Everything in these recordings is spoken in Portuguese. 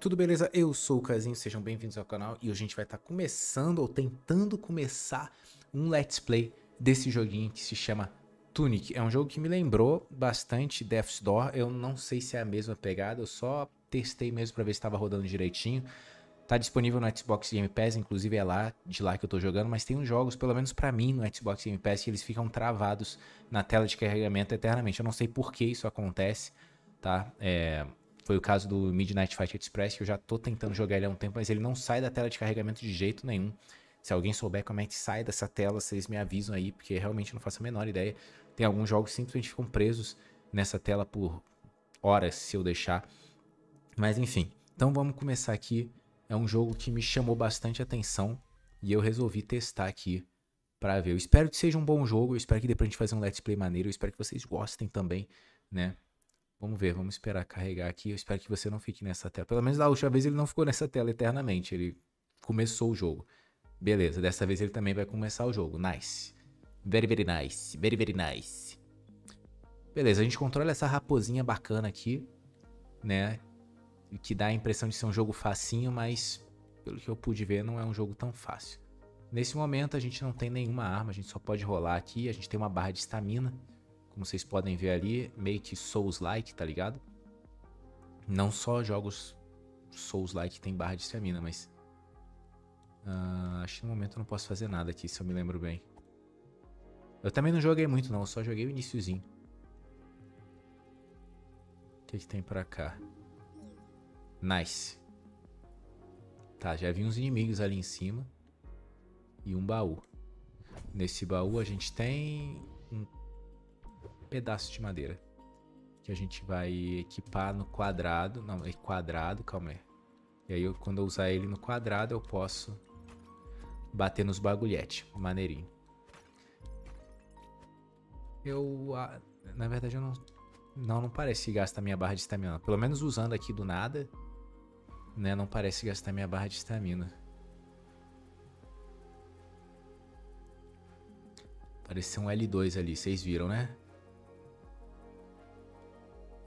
Tudo beleza? Eu sou o Casinho, sejam bem-vindos ao canal e hoje a gente vai estar tá começando ou tentando começar um let's play desse joguinho que se chama Tunic. É um jogo que me lembrou bastante Death's Door, eu não sei se é a mesma pegada, eu só testei mesmo para ver se estava rodando direitinho. Tá disponível no Xbox Game Pass, inclusive é lá, de lá que eu tô jogando, mas tem uns jogos, pelo menos para mim, no Xbox Game Pass, que eles ficam travados na tela de carregamento eternamente. Eu não sei por que isso acontece, tá? É, foi o caso do Midnight Fight Express, que eu já tô tentando jogar ele há um tempo, mas ele não sai da tela de carregamento de jeito nenhum. Se alguém souber como é que sai dessa tela, vocês me avisam aí, porque realmente não faço a menor ideia. Tem alguns jogos que simplesmente ficam presos nessa tela por horas, se eu deixar. Mas enfim, então vamos começar aqui. É um jogo que me chamou bastante atenção e eu resolvi testar aqui para ver. Eu espero que seja um bom jogo, eu espero que dê pra gente fazer um let's play maneiro, eu espero que vocês gostem também, né? Vamos ver, vamos esperar carregar aqui. Eu espero que você não fique nessa tela. Pelo menos da última vez ele não ficou nessa tela eternamente. Ele começou o jogo. Beleza, dessa vez ele também vai começar o jogo. Nice. Very, very nice. Very, very nice. Beleza, a gente controla essa raposinha bacana aqui, né? Que dá a impressão de ser um jogo facinho, mas pelo que eu pude ver, não é um jogo tão fácil. Nesse momento a gente não tem nenhuma arma, a gente só pode rolar aqui. A gente tem uma barra de estamina. Como vocês podem ver ali, meio que Souls-like, tá ligado? Não só jogos Souls-like tem barra de estamina, mas... Uh, acho que no momento eu não posso fazer nada aqui, se eu me lembro bem. Eu também não joguei muito não, eu só joguei o iníciozinho. O que, que tem pra cá? Nice. Tá, já vi uns inimigos ali em cima. E um baú. Nesse baú a gente tem pedaço de madeira. Que a gente vai equipar no quadrado. Não, é quadrado, calma aí. E aí, eu, quando eu usar ele no quadrado, eu posso bater nos bagulhetes. Maneirinho. Eu. Na verdade, eu não. Não, não parece gastar minha barra de estamina. Pelo menos usando aqui do nada. Né, não parece gastar minha barra de estamina. Pareceu um L2 ali, vocês viram, né?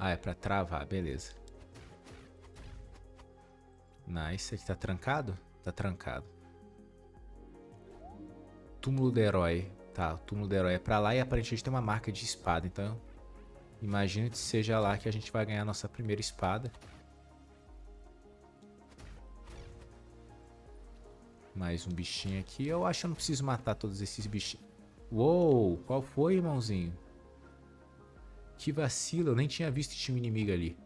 Ah, é pra travar, beleza. Nice. Aqui tá trancado? Tá trancado. Túmulo do herói. Tá, o túmulo do herói é pra lá e aparentemente tem uma marca de espada. Então, imagino que seja lá que a gente vai ganhar nossa primeira espada. Mais um bichinho aqui. Eu acho que eu não preciso matar todos esses bichinhos. Uou, qual foi, irmãozinho? Que vacilo, eu nem tinha visto time inimigo ali.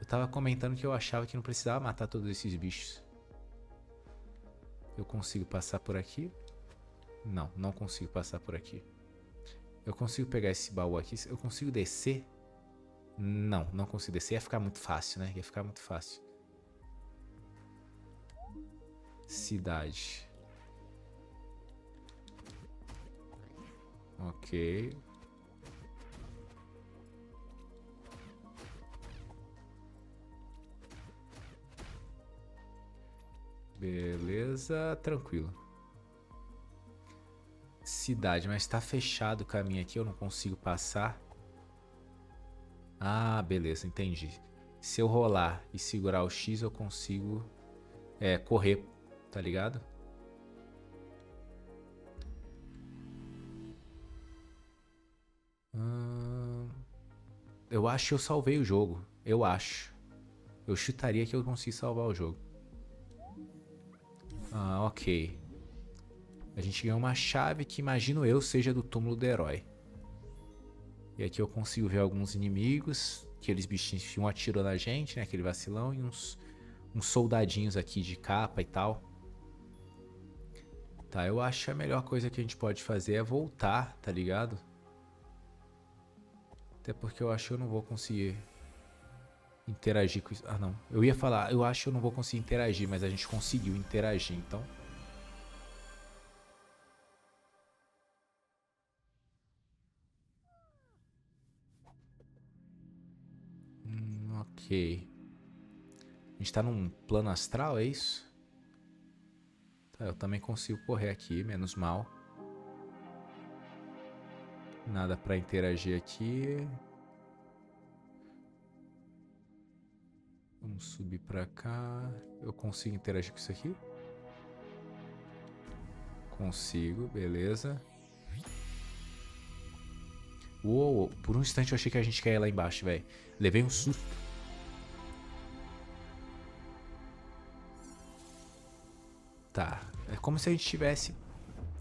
Eu tava comentando que eu achava que não precisava matar todos esses bichos. Eu consigo passar por aqui? Não, não consigo passar por aqui. Eu consigo pegar esse baú aqui? Eu consigo descer? Não, não consigo descer. Ia ficar muito fácil, né? Ia ficar muito fácil. Cidade. Ok. Beleza, tranquilo. Cidade, mas tá fechado o caminho aqui, eu não consigo passar. Ah, beleza, entendi. Se eu rolar e segurar o X, eu consigo é, correr, tá ligado? Hum, eu acho que eu salvei o jogo. Eu acho. Eu chutaria que eu consegui salvar o jogo. Ah, ok. A gente ganhou uma chave que imagino eu seja do túmulo do herói. E aqui eu consigo ver alguns inimigos. Aqueles bichinhos que um atirou na gente, né? Aquele vacilão. E uns, uns soldadinhos aqui de capa e tal. Tá, eu acho que a melhor coisa que a gente pode fazer é voltar, tá ligado? Até porque eu acho que eu não vou conseguir interagir com isso. Ah, não. Eu ia falar, eu acho que eu não vou conseguir interagir, mas a gente conseguiu interagir, então. Hum, ok. A gente tá num plano astral, é isso? Tá, eu também consigo correr aqui, menos mal. Nada pra interagir aqui. Vamos subir pra cá. Eu consigo interagir com isso aqui? Consigo, beleza. Uou, por um instante eu achei que a gente caía lá embaixo, velho. Levei um susto. Tá, é como se a gente tivesse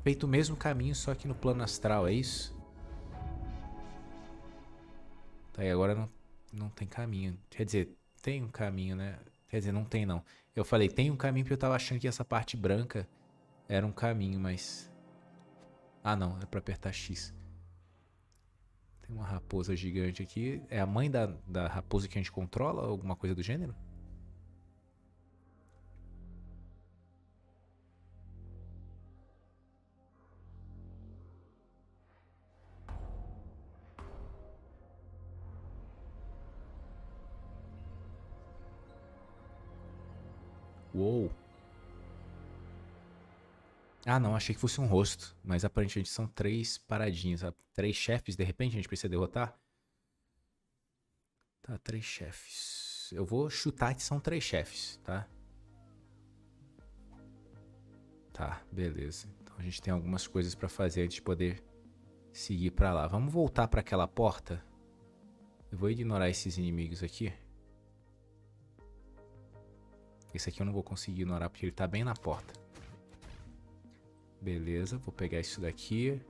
feito o mesmo caminho, só que no plano astral, é isso? Tá, e agora não, não tem caminho. Quer dizer, tem um caminho, né? Quer dizer, não tem não. Eu falei, tem um caminho porque eu tava achando que essa parte branca era um caminho, mas... Ah não, é pra apertar X. Tem uma raposa gigante aqui. É a mãe da, da raposa que a gente controla? Alguma coisa do gênero? Ah, não, achei que fosse um rosto. Mas aparentemente são três paradinhas. Três chefes, de repente, a gente precisa derrotar? Tá, três chefes. Eu vou chutar que são três chefes, tá? Tá, beleza. Então a gente tem algumas coisas pra fazer antes de poder seguir pra lá. Vamos voltar pra aquela porta. Eu vou ignorar esses inimigos aqui. Esse aqui eu não vou conseguir ignorar porque ele tá bem na porta. Beleza, vou pegar isso daqui.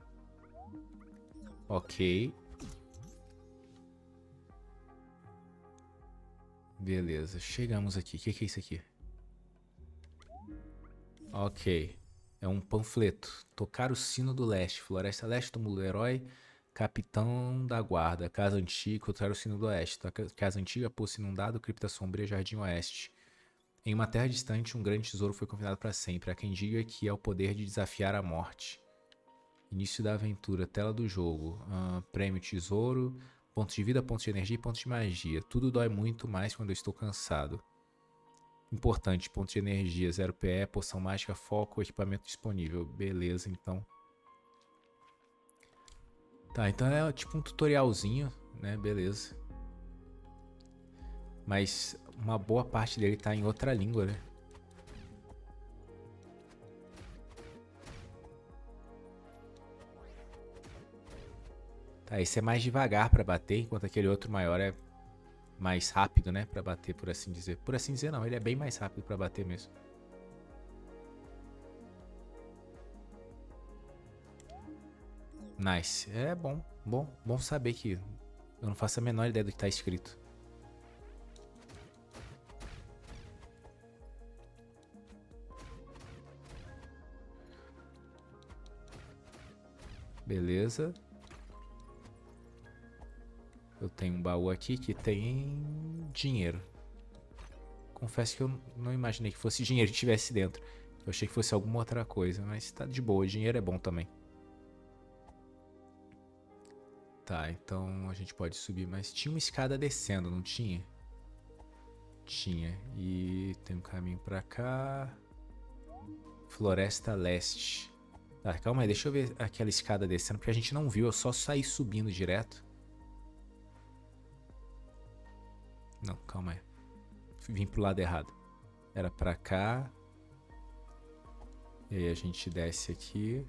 Ok. Beleza, chegamos aqui. O que, que é isso aqui? Ok. É um panfleto. Tocar o sino do leste. Floresta leste do mulo herói. Capitão da guarda. Casa antiga. Tocar o sino do oeste. Casa antiga, poço inundado. Cripta sombria, jardim oeste. Em uma terra distante, um grande tesouro foi confinado para sempre. Há quem diga que é o poder de desafiar a morte. Início da aventura, tela do jogo, uh, prêmio tesouro, pontos de vida, pontos de energia e pontos de magia. Tudo dói muito mais quando eu estou cansado. Importante, pontos de energia, 0 PE, poção mágica, foco, equipamento disponível. Beleza, então. Tá, então é tipo um tutorialzinho, né? Beleza. Mas uma boa parte dele tá em outra língua, né? Tá, esse é mais devagar para bater, enquanto aquele outro maior é mais rápido, né, para bater, por assim dizer. Por assim dizer, não, ele é bem mais rápido para bater mesmo. Nice. É bom, bom, bom saber que eu não faço a menor ideia do que tá escrito. Beleza. Eu tenho um baú aqui que tem dinheiro. Confesso que eu não imaginei que fosse dinheiro que tivesse dentro. Eu achei que fosse alguma outra coisa, mas tá de boa. Dinheiro é bom também. Tá, então a gente pode subir, mas tinha uma escada descendo, não tinha? Tinha. E tem um caminho pra cá. Floresta Leste. Tá, calma aí, deixa eu ver aquela escada descendo, porque a gente não viu, eu só saí subindo direto. Não, calma aí. Vim pro lado errado. Era pra cá. E aí a gente desce aqui.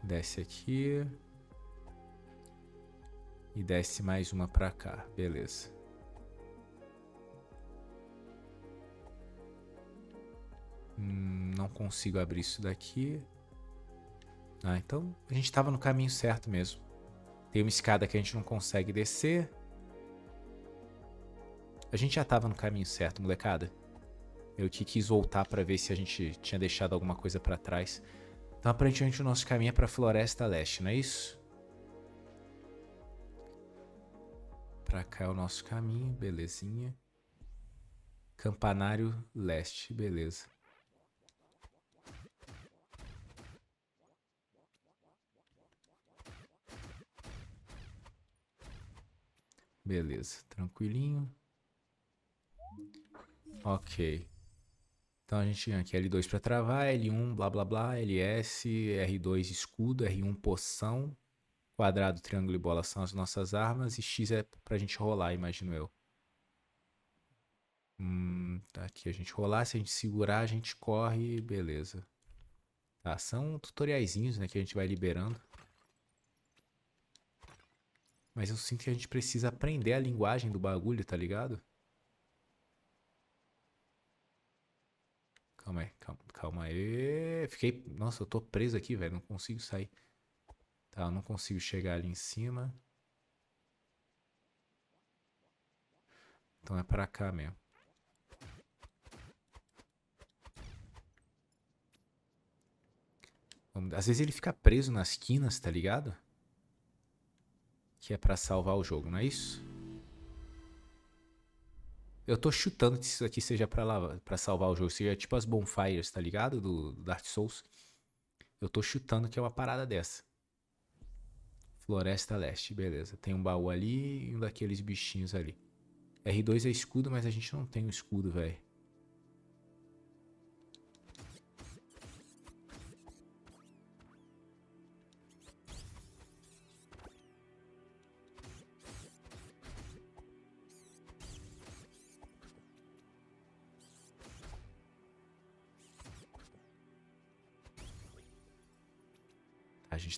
Desce aqui. E desce mais uma pra cá. Beleza. Hum, não consigo abrir isso daqui. Ah, então a gente estava no caminho certo mesmo. Tem uma escada que a gente não consegue descer. A gente já estava no caminho certo, molecada. Eu que quis voltar para ver se a gente tinha deixado alguma coisa para trás. Então aparentemente o nosso caminho é para Floresta Leste, não é isso? Pra cá é o nosso caminho, belezinha. Campanário Leste, beleza. Beleza, tranquilinho. Ok. Então a gente tem aqui L2 para travar, L1 blá blá blá, LS, R2 escudo, R1 poção, quadrado, triângulo e bola são as nossas armas e X é pra gente rolar, imagino eu. Hum, tá aqui. A gente rolar, se a gente segurar, a gente corre. Beleza. Tá, são tutoriaizinhos, né, que a gente vai liberando. Mas eu sinto que a gente precisa aprender a linguagem do bagulho, tá ligado? Calma aí, calma, calma aí. Fiquei... Nossa, eu tô preso aqui, velho. Não consigo sair. Tá, eu não consigo chegar ali em cima. Então é pra cá mesmo. Às vezes ele fica preso nas quinas, tá ligado? Que é pra salvar o jogo, não é isso? Eu tô chutando que isso aqui seja pra salvar o jogo. Seja tipo as bonfires, tá ligado? Do, do Dark Souls. Eu tô chutando que é uma parada dessa. Floresta Leste, beleza. Tem um baú ali e um daqueles bichinhos ali. R2 é escudo, mas a gente não tem o um escudo, velho.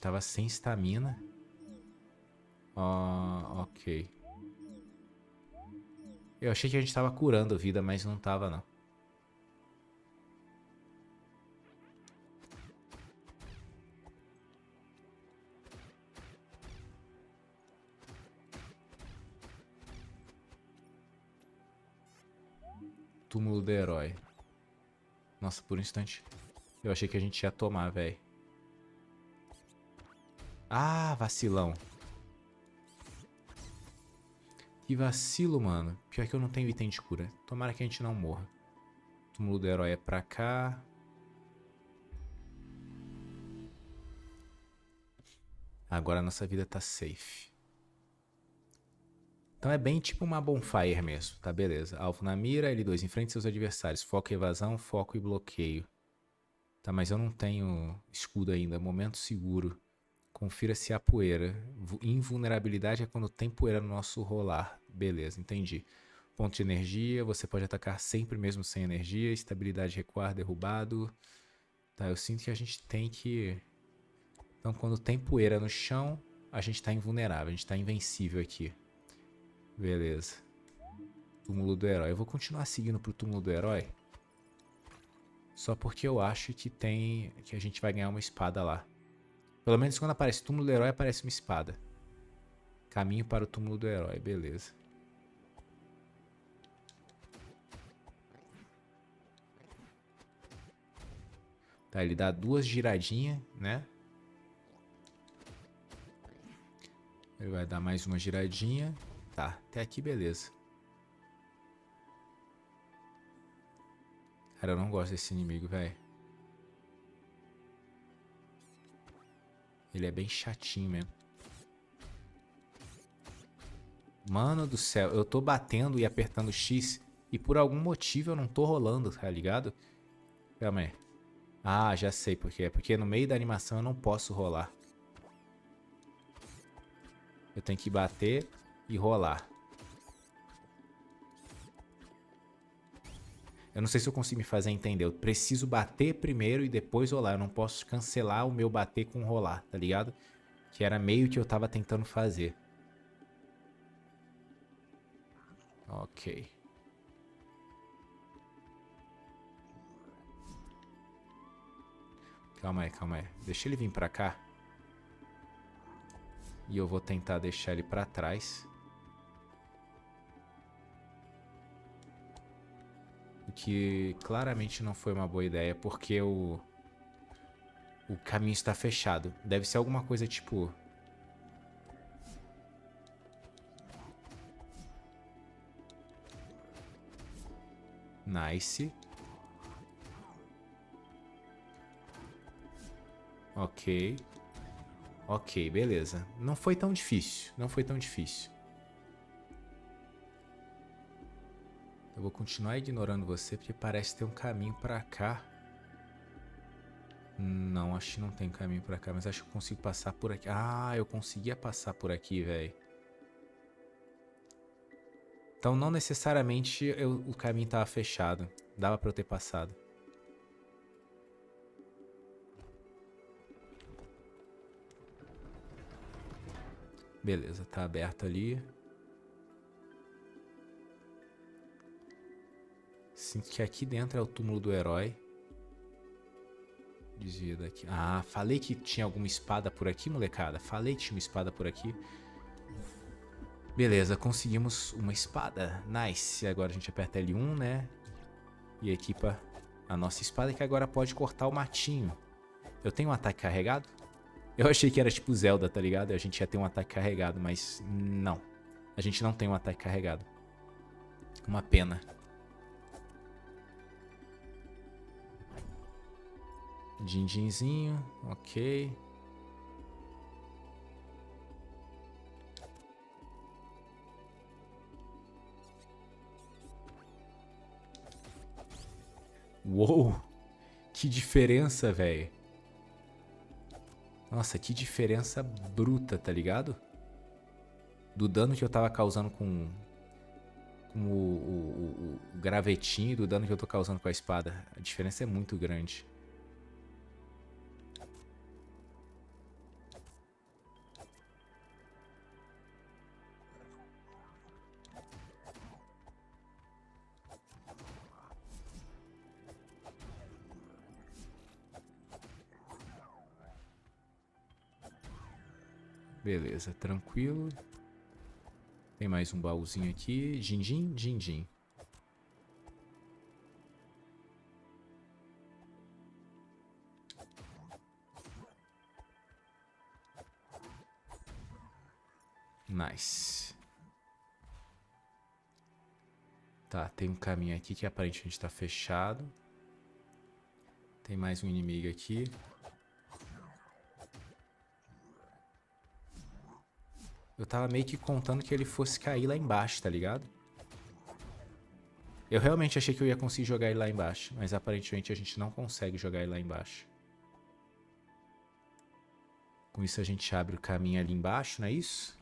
Tava sem estamina. Ah, ok. Eu achei que a gente tava curando vida, mas não tava não. Túmulo do herói. Nossa, por um instante. Eu achei que a gente ia tomar, velho. Ah, vacilão. Que vacilo, mano. Pior que eu não tenho item de cura. Tomara que a gente não morra. O túmulo do herói é pra cá. Agora a nossa vida tá safe. Então é bem tipo uma bonfire mesmo, tá? Beleza. Alvo na mira, L2. Enfrente seus adversários. Foco evasão, foco e bloqueio. Tá, mas eu não tenho escudo ainda. Momento seguro. Confira se há poeira. Invulnerabilidade é quando tem poeira no nosso rolar. Beleza, entendi. Ponto de energia, você pode atacar sempre mesmo sem energia. Estabilidade recuar, derrubado. Tá, eu sinto que a gente tem que... Então quando tem poeira no chão, a gente tá invulnerável, a gente tá invencível aqui. Beleza. Túmulo do herói. Eu vou continuar seguindo pro túmulo do herói. Só porque eu acho que tem... Que a gente vai ganhar uma espada lá. Pelo menos quando aparece túmulo do herói, aparece uma espada. Caminho para o túmulo do herói, beleza. Tá, ele dá duas giradinhas, né? Ele vai dar mais uma giradinha. Tá, até aqui beleza. Cara, eu não gosto desse inimigo, velho. Ele é bem chatinho mesmo. Mano do céu, eu tô batendo e apertando X e por algum motivo eu não tô rolando, tá ligado? Calma aí. Ah, já sei por quê. Porque no meio da animação eu não posso rolar. Eu tenho que bater e rolar. Eu não sei se eu consigo me fazer entender. Eu preciso bater primeiro e depois rolar. Eu não posso cancelar o meu bater com rolar, tá ligado? Que era meio que eu tava tentando fazer. Ok. Calma aí, calma aí. Deixa ele vir pra cá. E eu vou tentar deixar ele pra trás. Que claramente não foi uma boa ideia, porque o... O caminho está fechado. Deve ser alguma coisa tipo... Nice. Ok. Ok, beleza. Não foi tão difícil. Não foi tão difícil. Eu vou continuar ignorando você porque parece ter um caminho pra cá. Não, acho que não tem caminho pra cá, mas acho que eu consigo passar por aqui. Ah, eu conseguia passar por aqui, velho. Então não necessariamente eu, o caminho tava fechado. Dava pra eu ter passado. Beleza, tá aberto ali. Sinto que aqui dentro é o túmulo do herói. Desvia daqui. Ah, falei que tinha alguma espada por aqui, molecada. Falei que tinha uma espada por aqui. Beleza, conseguimos uma espada. Nice. Agora a gente aperta L1, né? E equipa a nossa espada que agora pode cortar o matinho. Eu tenho um ataque carregado? Eu achei que era tipo Zelda, tá ligado? A gente ia ter um ataque carregado, mas não. A gente não tem um ataque carregado. Uma pena. Dindinzinho, ok. Uou! Que diferença, velho. Nossa, que diferença bruta, tá ligado? Do dano que eu tava causando com, com o, o, o, o gravetinho e do dano que eu tô causando com a espada. A diferença é muito grande. Beleza, tranquilo. Tem mais um baúzinho aqui. Din-din, din-din. Nice. Tá, tem um caminho aqui que aparentemente está fechado. Tem mais um inimigo aqui. Tava meio que contando que ele fosse cair lá embaixo, tá ligado? Eu realmente achei que eu ia conseguir jogar ele lá embaixo, mas aparentemente a gente não consegue jogar ele lá embaixo. Com isso a gente abre o caminho ali embaixo, não é isso?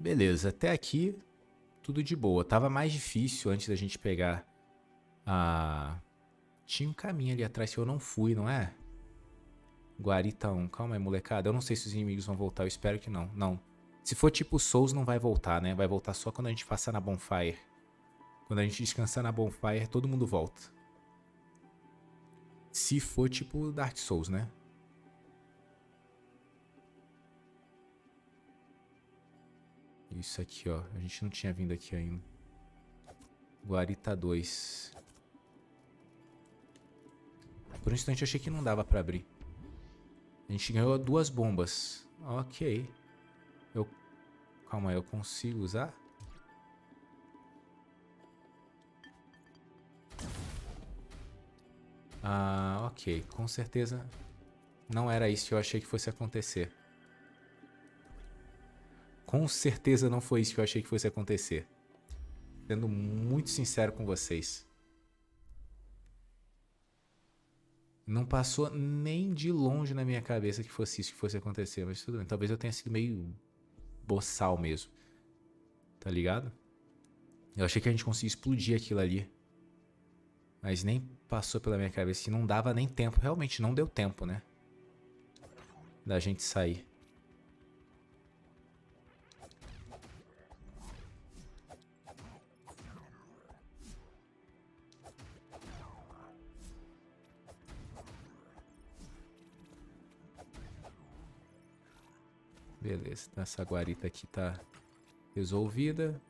Beleza, até aqui tudo de boa. Tava mais difícil antes da gente pegar a... Tinha um caminho ali atrás que eu não fui, não é? Guarita 1. Calma aí, molecada. Eu não sei se os inimigos vão voltar. Eu espero que não. Não. Se for tipo Souls, não vai voltar, né? Vai voltar só quando a gente passar na Bonfire. Quando a gente descansar na Bonfire, todo mundo volta. Se for tipo Dark Souls, né? Isso aqui, ó. A gente não tinha vindo aqui ainda. Guarita 2. Por um instante eu achei que não dava pra abrir. A gente ganhou duas bombas. Ok. Eu... Calma aí, eu consigo usar? Ah, ok. Com certeza não era isso que eu achei que fosse acontecer. Com certeza não foi isso que eu achei que fosse acontecer. Sendo muito sincero com vocês. Não passou nem de longe na minha cabeça que fosse isso que fosse acontecer, mas tudo bem. Talvez eu tenha sido meio boçal mesmo. Tá ligado? Eu achei que a gente conseguia explodir aquilo ali. Mas nem passou pela minha cabeça e não dava nem tempo. Realmente não deu tempo, né? Da gente sair. Beleza, essa guarita aqui tá resolvida.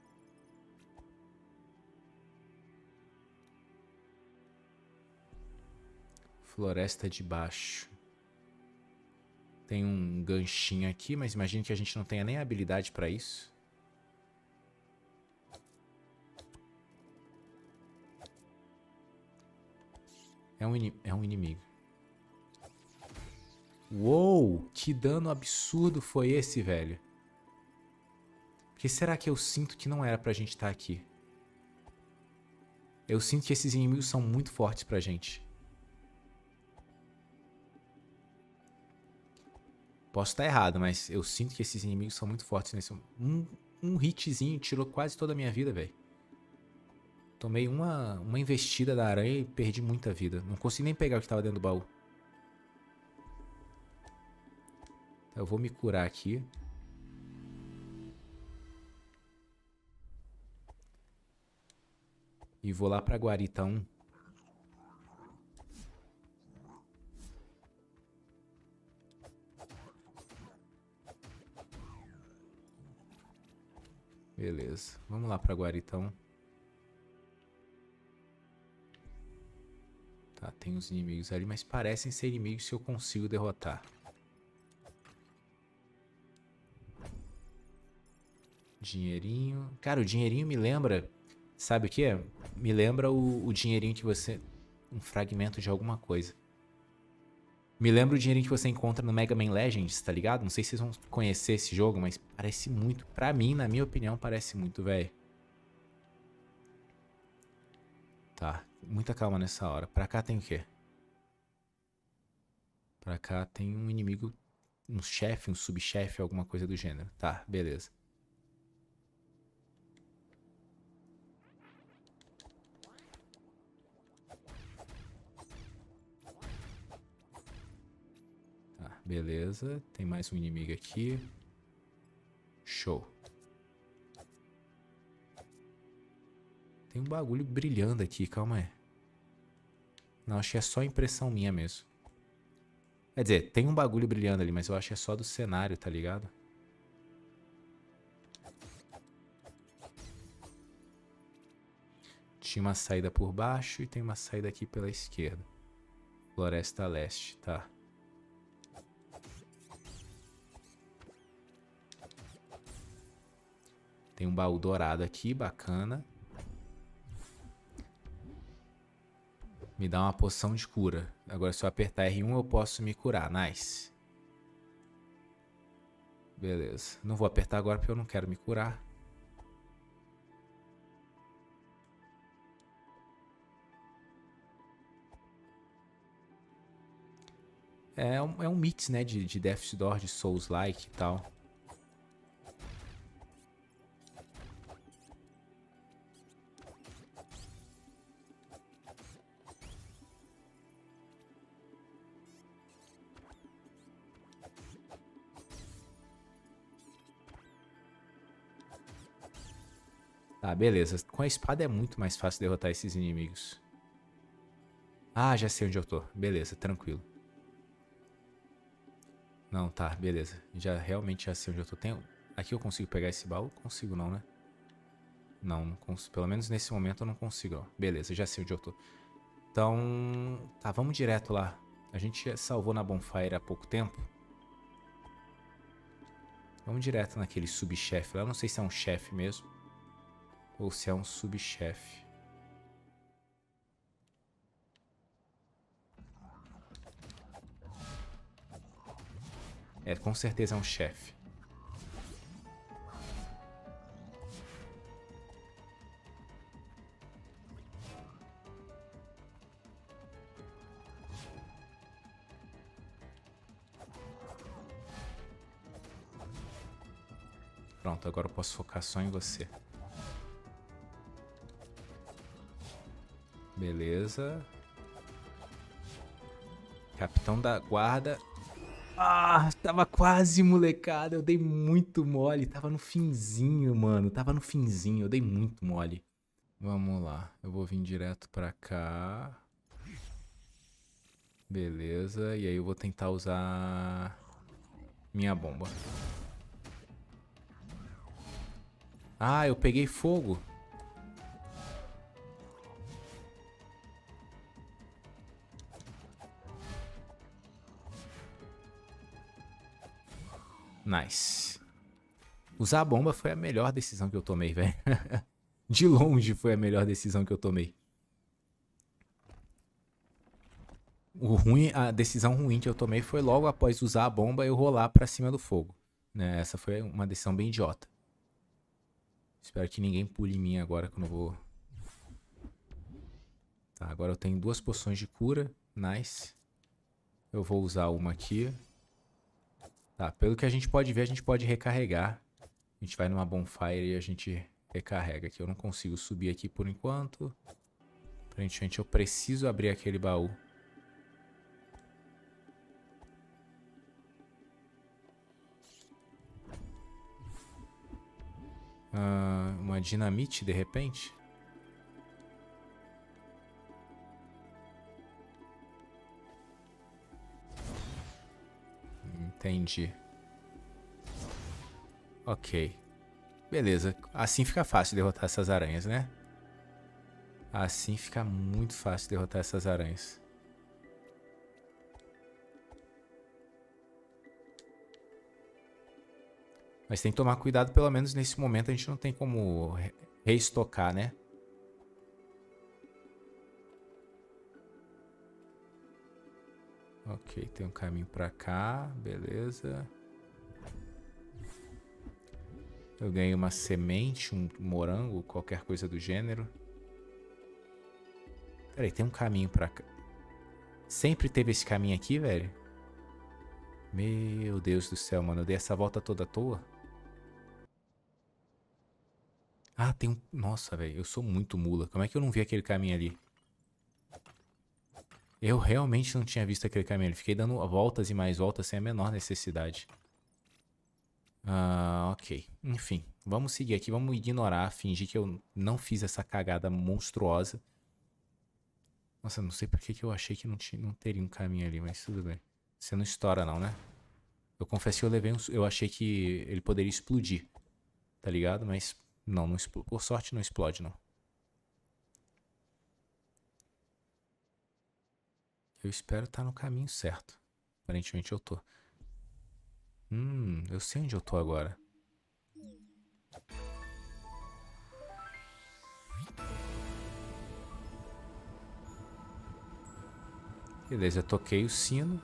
Floresta de baixo. Tem um ganchinho aqui, mas imagine que a gente não tenha nem habilidade para isso. É um, é um inimigo. Uou, que dano absurdo foi esse, velho. Por que será que eu sinto que não era pra gente estar tá aqui? Eu sinto que esses inimigos são muito fortes pra gente. Posso estar errado, mas eu sinto que esses inimigos são muito fortes nesse... Um, um hitzinho tirou quase toda a minha vida, velho. Tomei uma, uma investida da aranha e perdi muita vida. Não consegui nem pegar o que tava dentro do baú. Eu vou me curar aqui. E vou lá pra Guarita 1. Beleza. Vamos lá pra Guarita 1. Tá, tem uns inimigos ali, mas parecem ser inimigos que eu consigo derrotar. Dinheirinho. Cara, o dinheirinho me lembra. Sabe o que? Me lembra o, o dinheirinho que você. Um fragmento de alguma coisa. Me lembra o dinheirinho que você encontra no Mega Man Legends, tá ligado? Não sei se vocês vão conhecer esse jogo, mas parece muito. Pra mim, na minha opinião, parece muito, velho. Tá, muita calma nessa hora. Pra cá tem o quê? Pra cá tem um inimigo, um chefe, um subchefe, alguma coisa do gênero. Tá, beleza. Beleza, tem mais um inimigo aqui. Show. Tem um bagulho brilhando aqui, calma aí. Não, acho que é só impressão minha mesmo. Quer dizer, tem um bagulho brilhando ali, mas eu acho que é só do cenário, tá ligado? Tinha uma saída por baixo e tem uma saída aqui pela esquerda. Floresta Leste, tá. Tem um baú dourado aqui, bacana. Me dá uma poção de cura. Agora se eu apertar R1 eu posso me curar. Nice. Beleza. Não vou apertar agora porque eu não quero me curar. É um, é um mix, né, de, de Door, de Souls-like e tal. Tá, beleza. Com a espada é muito mais fácil derrotar esses inimigos. Ah, já sei onde eu tô. Beleza, tranquilo. Não, tá, beleza. Já realmente já sei onde eu tô. Tenho... Aqui eu consigo pegar esse baú? Consigo não, né? Não, não consigo. pelo menos nesse momento eu não consigo. Ó. Beleza, já sei onde eu tô. Então, tá, vamos direto lá. A gente salvou na Bonfire há pouco tempo. Vamos direto naquele subchefe lá. Eu não sei se é um chefe mesmo. Ou se é um subchefe. É, com certeza é um chefe. Pronto, agora eu posso focar só em você. Beleza. Capitão da guarda. Ah, tava quase molecada. Eu dei muito mole. Tava no finzinho, mano. Tava no finzinho. Eu dei muito mole. Vamos lá. Eu vou vir direto pra cá. Beleza. E aí eu vou tentar usar minha bomba. Ah, eu peguei fogo. Nice. Usar a bomba foi a melhor decisão que eu tomei, velho. De longe foi a melhor decisão que eu tomei. O ruim, a decisão ruim que eu tomei foi logo após usar a bomba eu rolar para cima do fogo. Né? Essa foi uma decisão bem idiota. Espero que ninguém pule em mim agora quando eu vou... Tá, agora eu tenho duas poções de cura. Nice. Eu vou usar uma aqui. Tá, pelo que a gente pode ver, a gente pode recarregar. A gente vai numa bonfire e a gente recarrega aqui. Eu não consigo subir aqui por enquanto. Aparentemente eu preciso abrir aquele baú. Uh, uma dinamite de repente? Entendi. Ok. Beleza. Assim fica fácil derrotar essas aranhas, né? Assim fica muito fácil derrotar essas aranhas. Mas tem que tomar cuidado, pelo menos nesse momento a gente não tem como reestocar, né? Ok, tem um caminho pra cá, beleza. Eu ganhei uma semente, um morango, qualquer coisa do gênero. Peraí, tem um caminho pra cá. Sempre teve esse caminho aqui, velho? Meu Deus do céu, mano. Eu dei essa volta toda à toa. Ah, tem um... Nossa, velho. Eu sou muito mula. Como é que eu não vi aquele caminho ali? Eu realmente não tinha visto aquele caminho. Fiquei dando voltas e mais voltas sem a menor necessidade. Ah, ok. Enfim, vamos seguir aqui. Vamos ignorar, fingir que eu não fiz essa cagada monstruosa. Nossa, não sei porque que eu achei que não, tinha, não teria um caminho ali, mas tudo bem. Você não estoura não, né? Eu confesso que eu levei um, Eu achei que ele poderia explodir. Tá ligado? Mas não, não. Por sorte não explode, não. Eu espero estar tá no caminho certo. Aparentemente eu tô. Hum, eu sei onde eu tô agora. Beleza, toquei o sino.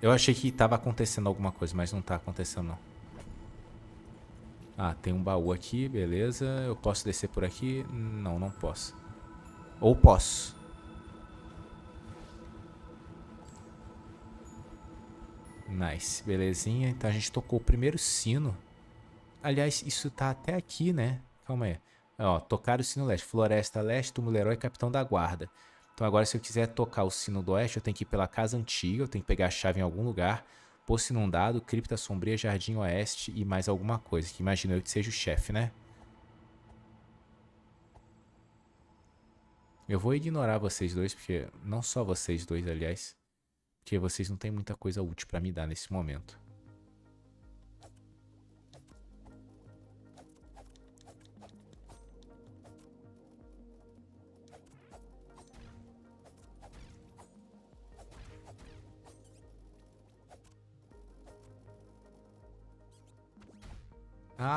Eu achei que tava acontecendo alguma coisa, mas não tá acontecendo não. Ah, tem um baú aqui, beleza. Eu posso descer por aqui? Não, não posso. Ou posso. Nice, belezinha. Então a gente tocou o primeiro sino. Aliás, isso tá até aqui, né? Calma aí. Ó, tocar o sino leste. Floresta leste, túmulo herói, capitão da guarda. Então agora se eu quiser tocar o sino do oeste, eu tenho que ir pela casa antiga. Eu tenho que pegar a chave em algum lugar. Poço Inundado, Cripta Sombria, Jardim Oeste e mais alguma coisa. Que imagino eu que seja o chefe, né? Eu vou ignorar vocês dois, porque... Não só vocês dois, aliás. Porque vocês não têm muita coisa útil pra me dar nesse momento.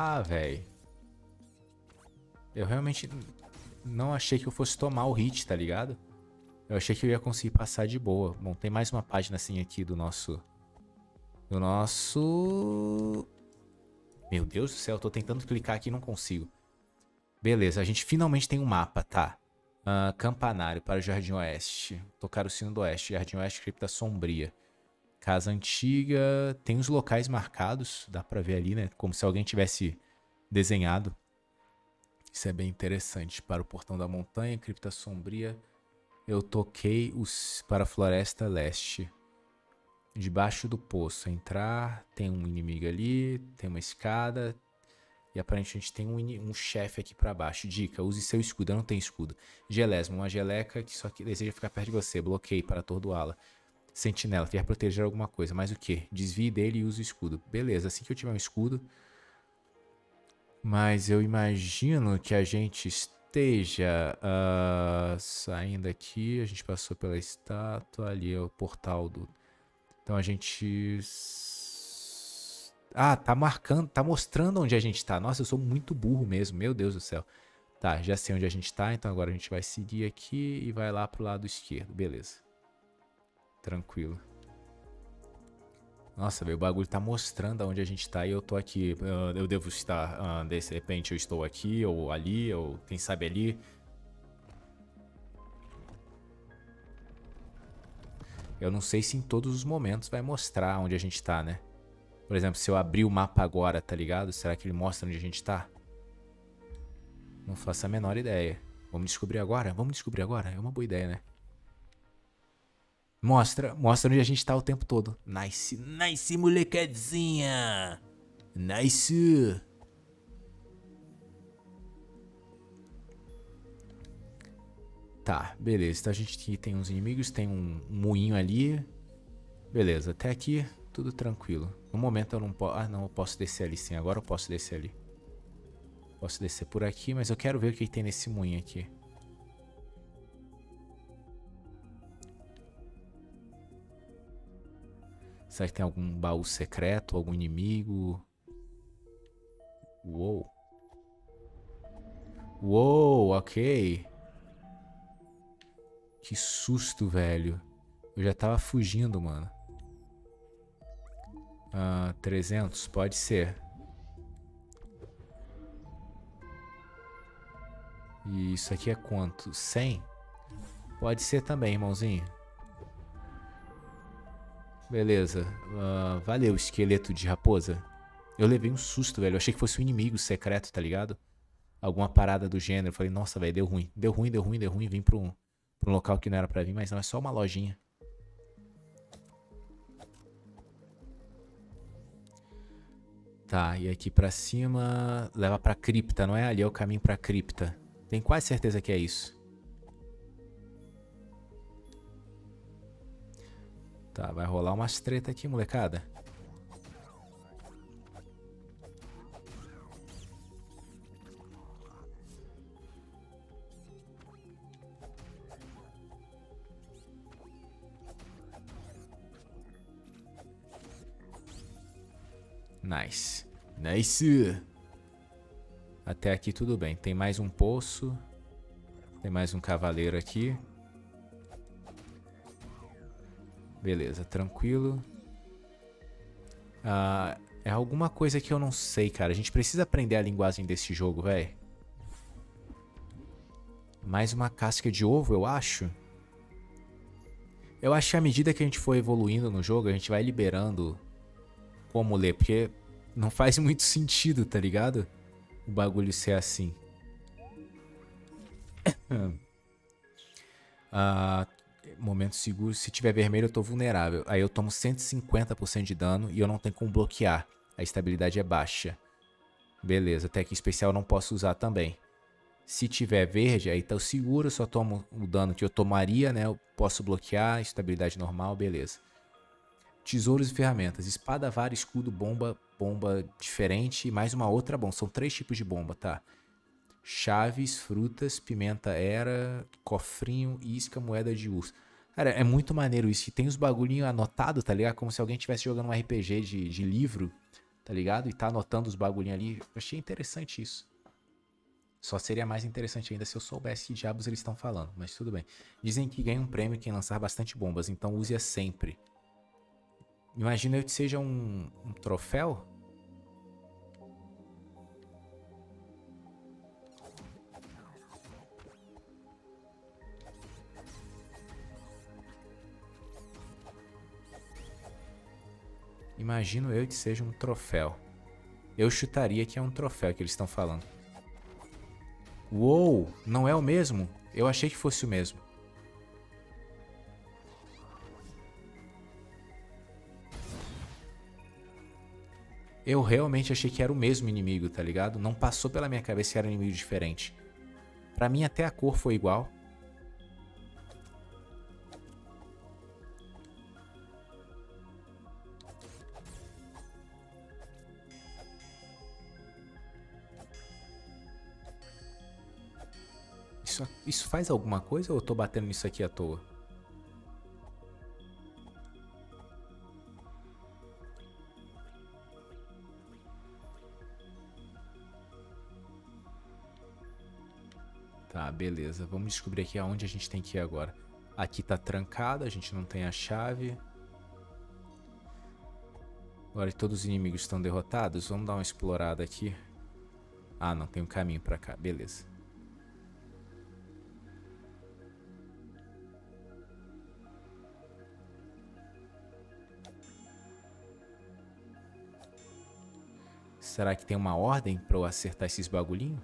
Ah, velho. Eu realmente não achei que eu fosse tomar o hit, tá ligado? Eu achei que eu ia conseguir passar de boa. Bom, tem mais uma página assim aqui do nosso... Do nosso... Meu Deus do céu, eu tô tentando clicar aqui e não consigo. Beleza, a gente finalmente tem um mapa, tá? Uh, campanário para o Jardim Oeste. Tocar o sino do Oeste. Jardim Oeste, cripta sombria. Casa antiga, tem os locais marcados, dá pra ver ali, né? Como se alguém tivesse desenhado. Isso é bem interessante. Para o Portão da Montanha, Cripta Sombria, eu toquei os para a Floresta Leste. Debaixo do poço, entrar, tem um inimigo ali, tem uma escada, e aparentemente tem um, um chefe aqui para baixo. Dica: use seu escudo. Eu não tenho escudo. Gelesma, uma geleca que só que deseja ficar perto de você. Bloqueie para atordoá-la. Sentinela, quer proteger alguma coisa. Mas o que? Desvie dele e use o escudo. Beleza, assim que eu tiver um escudo. Mas eu imagino que a gente esteja uh, saindo aqui. A gente passou pela estátua. Ali é o portal do... Então a gente... Ah, tá marcando, tá mostrando onde a gente tá. Nossa, eu sou muito burro mesmo, meu Deus do céu. Tá, já sei onde a gente tá, então agora a gente vai seguir aqui e vai lá pro lado esquerdo, beleza. Tranquilo. Nossa, velho, o bagulho tá mostrando aonde a gente tá e eu tô aqui. Eu devo estar, uh, de repente eu estou aqui, ou ali, ou quem sabe ali. Eu não sei se em todos os momentos vai mostrar onde a gente tá, né? Por exemplo, se eu abrir o mapa agora, tá ligado? Será que ele mostra onde a gente tá? Não faço a menor ideia. Vamos descobrir agora? Vamos descobrir agora? É uma boa ideia, né? Mostra, mostra onde a gente tá o tempo todo. Nice, nice molecadinha. Nice. Tá, beleza. Então a gente tem uns inimigos, tem um moinho ali. Beleza, até aqui tudo tranquilo. No momento eu não posso... Ah, não, eu posso descer ali sim. Agora eu posso descer ali. Posso descer por aqui, mas eu quero ver o que tem nesse moinho aqui. Será que tem algum baú secreto, algum inimigo? Uou. Uou, ok. Que susto, velho. Eu já tava fugindo, mano. Ah, 300, pode ser. E isso aqui é quanto? 100? Pode ser também, irmãozinho. Beleza. Uh, valeu, esqueleto de raposa. Eu levei um susto, velho. Eu achei que fosse um inimigo secreto, tá ligado? Alguma parada do gênero. Eu falei, nossa, velho, deu ruim. Deu ruim, deu ruim, deu ruim. Vim pra um, pra um local que não era pra vir, mas não, é só uma lojinha. Tá, e aqui pra cima leva pra cripta, não é? Ali é o caminho pra cripta. Tenho quase certeza que é isso. Tá, vai rolar umas treta aqui, molecada. Nice. Nice. Até aqui tudo bem. Tem mais um poço. Tem mais um cavaleiro aqui. Beleza, tranquilo. Ah, é alguma coisa que eu não sei, cara. A gente precisa aprender a linguagem desse jogo, velho. Mais uma casca de ovo, eu acho. Eu acho que à medida que a gente for evoluindo no jogo, a gente vai liberando como ler, porque não faz muito sentido, tá ligado? O bagulho ser assim. ah, momento seguro. Se tiver vermelho, eu tô vulnerável. Aí eu tomo 150% de dano e eu não tenho como bloquear. A estabilidade é baixa. Beleza, técnica especial eu não posso usar também. Se tiver verde, aí tá seguro, só tomo o dano que eu tomaria, né? Eu posso bloquear, estabilidade normal, beleza. Tesouros e ferramentas. Espada, vara, escudo, bomba, bomba diferente e mais uma outra bomba. São três tipos de bomba, tá? Chaves, frutas, pimenta era, cofrinho, isca, moeda de urso. Cara, é muito maneiro isso. E tem os bagulhinhos anotados, tá ligado? Como se alguém estivesse jogando um RPG de, de livro, tá ligado? E tá anotando os bagulhinhos ali. Eu achei interessante isso. Só seria mais interessante ainda se eu soubesse que diabos eles estão falando, mas tudo bem. Dizem que ganha um prêmio quem lançar bastante bombas, então use-a sempre. Imagina que seja um, um troféu Imagino eu que seja um troféu. Eu chutaria que é um troféu que eles estão falando. Uou, não é o mesmo? Eu achei que fosse o mesmo. Eu realmente achei que era o mesmo inimigo, tá ligado? Não passou pela minha cabeça que era um inimigo diferente. Pra mim até a cor foi igual. Isso, faz alguma coisa ou eu tô batendo nisso aqui à toa? Tá, beleza. Vamos descobrir aqui aonde a gente tem que ir agora. Aqui tá trancado, a gente não tem a chave. Agora que todos os inimigos estão derrotados, vamos dar uma explorada aqui. Ah, não, tem um caminho pra cá. Beleza. Será que tem uma ordem pra eu acertar esses bagulhinhos?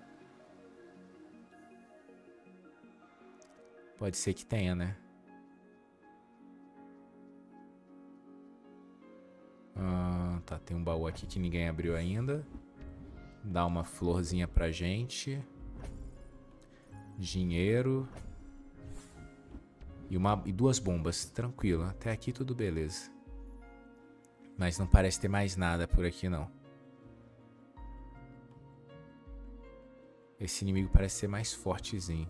Pode ser que tenha, né? Ah, tá, tem um baú aqui que ninguém abriu ainda. Dá uma florzinha pra gente. Dinheiro. E, uma, e duas bombas. Tranquilo, até aqui tudo beleza. Mas não parece ter mais nada por aqui, não. Esse inimigo parece ser mais fortezinho.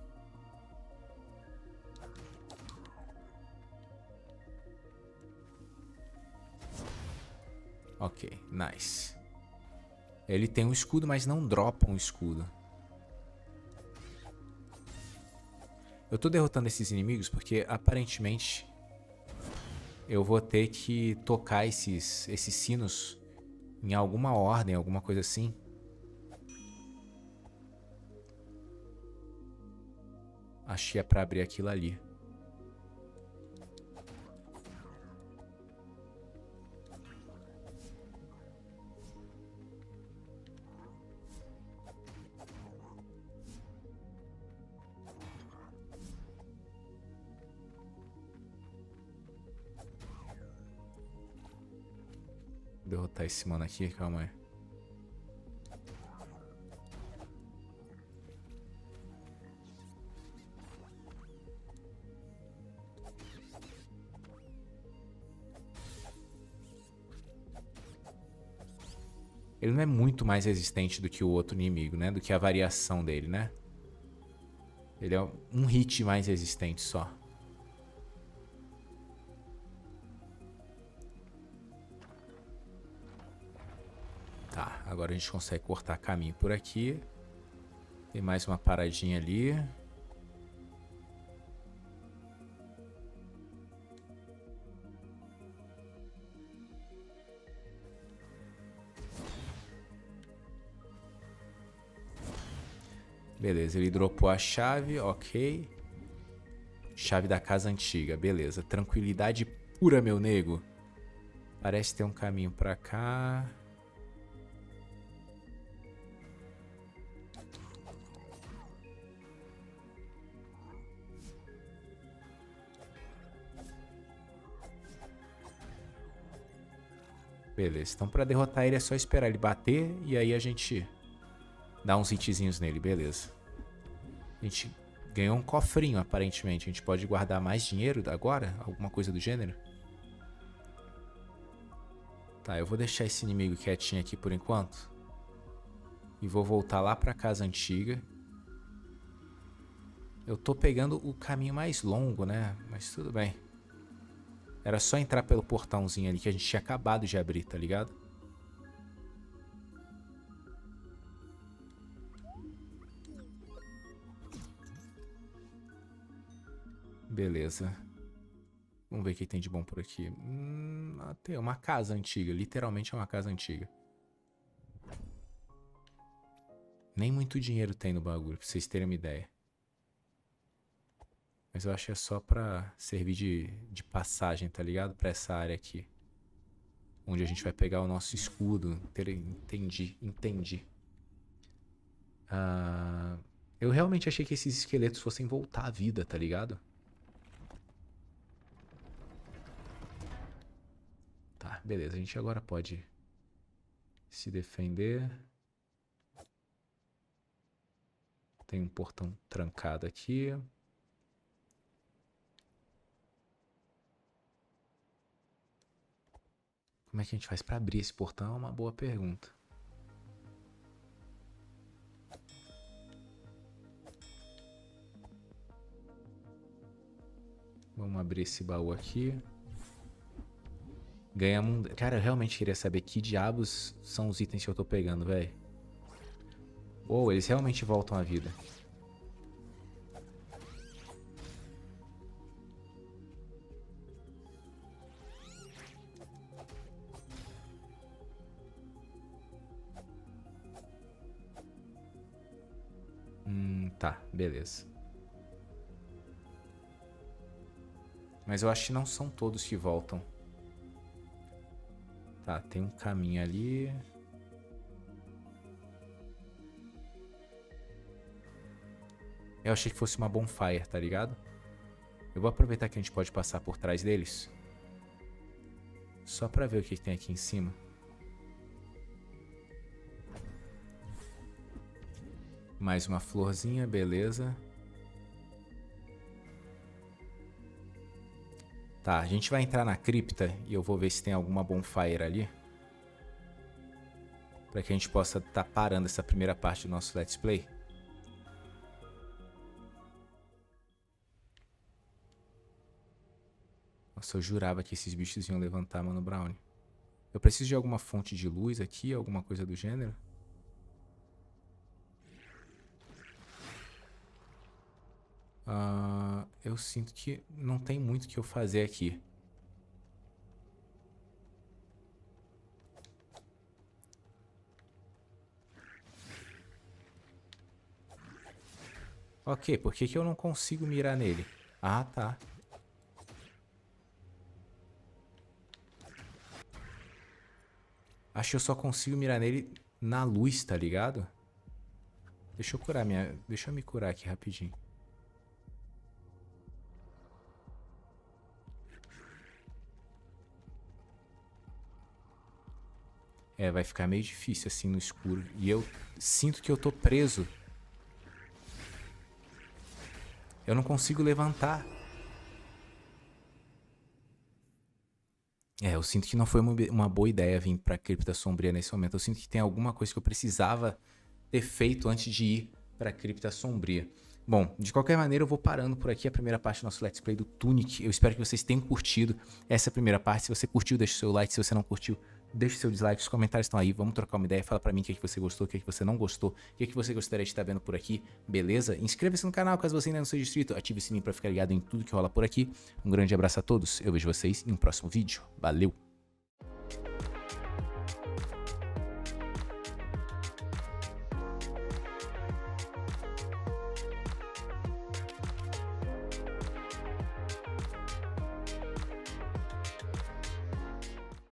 Ok, nice. Ele tem um escudo, mas não dropa um escudo. Eu tô derrotando esses inimigos porque aparentemente eu vou ter que tocar esses, esses sinos em alguma ordem, alguma coisa assim. Achei é pra abrir aquilo ali. derrotar esse mano aqui, calma aí. Ele não é muito mais resistente do que o outro inimigo, né? Do que a variação dele, né? Ele é um hit mais resistente só. Agora a gente consegue cortar caminho por aqui. Tem mais uma paradinha ali. Beleza, ele dropou a chave, ok. Chave da casa antiga, beleza. Tranquilidade pura, meu nego. Parece ter um caminho pra cá. Beleza, então pra derrotar ele é só esperar ele bater e aí a gente dá uns hitzinhos nele, beleza. A gente ganhou um cofrinho aparentemente, a gente pode guardar mais dinheiro agora? Alguma coisa do gênero? Tá, eu vou deixar esse inimigo quietinho aqui por enquanto. E vou voltar lá pra casa antiga. Eu tô pegando o caminho mais longo, né? Mas tudo bem. Era só entrar pelo portãozinho ali que a gente tinha acabado de abrir, tá ligado? Beleza. Vamos ver o que tem de bom por aqui. Hum, uma casa antiga. Literalmente é uma casa antiga. Nem muito dinheiro tem no bagulho, pra vocês terem uma ideia. Mas eu acho que é só pra servir de, de passagem, tá ligado? Pra essa área aqui. Onde a gente vai pegar o nosso escudo. Entendi, entendi. Uh, eu realmente achei que esses esqueletos fossem voltar à vida, tá ligado? Tá, beleza. A gente agora pode se defender. Tem um portão trancado aqui. Como é que a gente faz para abrir esse portão? É uma boa pergunta. Vamos abrir esse baú aqui. Ganhamos. Cara, eu realmente queria saber que diabos são os itens que eu tô pegando, velho. Uou, eles realmente voltam à vida. Tá, beleza. Mas eu acho que não são todos que voltam. Tá, tem um caminho ali. Eu achei que fosse uma bonfire, tá ligado? Eu vou aproveitar que a gente pode passar por trás deles. Só pra ver o que, que tem aqui em cima. Mais uma florzinha, beleza. Tá, a gente vai entrar na cripta e eu vou ver se tem alguma bonfire ali. Pra que a gente possa estar tá parando essa primeira parte do nosso Let's Play. Nossa, eu jurava que esses bichos iam levantar, mano, Brown. Eu preciso de alguma fonte de luz aqui, alguma coisa do gênero? Uh, eu sinto que não tem muito o que eu fazer aqui. Ok, por que, que eu não consigo mirar nele? Ah, tá. Acho que eu só consigo mirar nele na luz, tá ligado? Deixa eu curar minha... Deixa eu me curar aqui rapidinho. É, vai ficar meio difícil assim no escuro. E eu sinto que eu tô preso. Eu não consigo levantar. É, eu sinto que não foi uma boa ideia vir pra Cripta Sombria nesse momento. Eu sinto que tem alguma coisa que eu precisava ter feito antes de ir pra Cripta Sombria. Bom, de qualquer maneira eu vou parando por aqui a primeira parte do nosso Let's Play do Tunic. Eu espero que vocês tenham curtido essa primeira parte. Se você curtiu, deixa o seu like. Se você não curtiu, deixe seu dislike, os comentários estão aí, vamos trocar uma ideia, fala pra mim o que, é que você gostou, o que, é que você não gostou, o que, é que você gostaria de estar vendo por aqui, beleza? Inscreva-se no canal caso você ainda não seja inscrito, ative o sininho pra ficar ligado em tudo que rola por aqui. Um grande abraço a todos, eu vejo vocês em um próximo vídeo, valeu!